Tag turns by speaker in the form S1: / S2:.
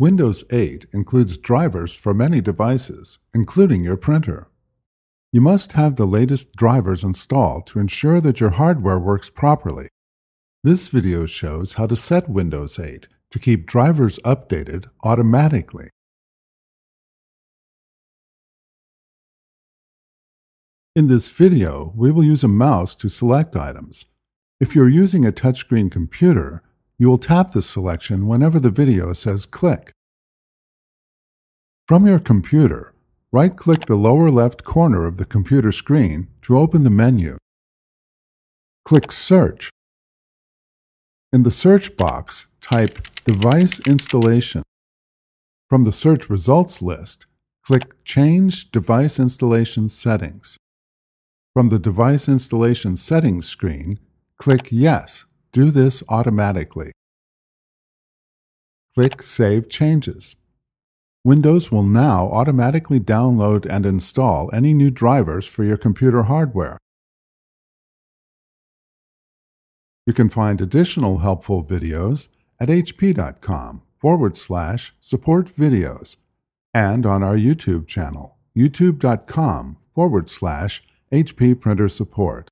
S1: Windows 8 includes drivers for many devices, including your printer. You must have the latest drivers installed to ensure that your hardware works properly. This video shows how to set Windows 8 to keep drivers updated automatically. In this video, we will use a mouse to select items. If you're using a touchscreen computer, you will tap this selection whenever the video says click. From your computer, right-click the lower left corner of the computer screen to open the menu. Click Search. In the search box, type Device Installation. From the search results list, click Change Device Installation Settings. From the Device Installation Settings screen, click Yes, do this automatically. Click Save Changes. Windows will now automatically download and install any new drivers for your computer hardware. You can find additional helpful videos at hp.com forward slash support videos and on our YouTube channel, youtube.com forward slash HP Printer Support.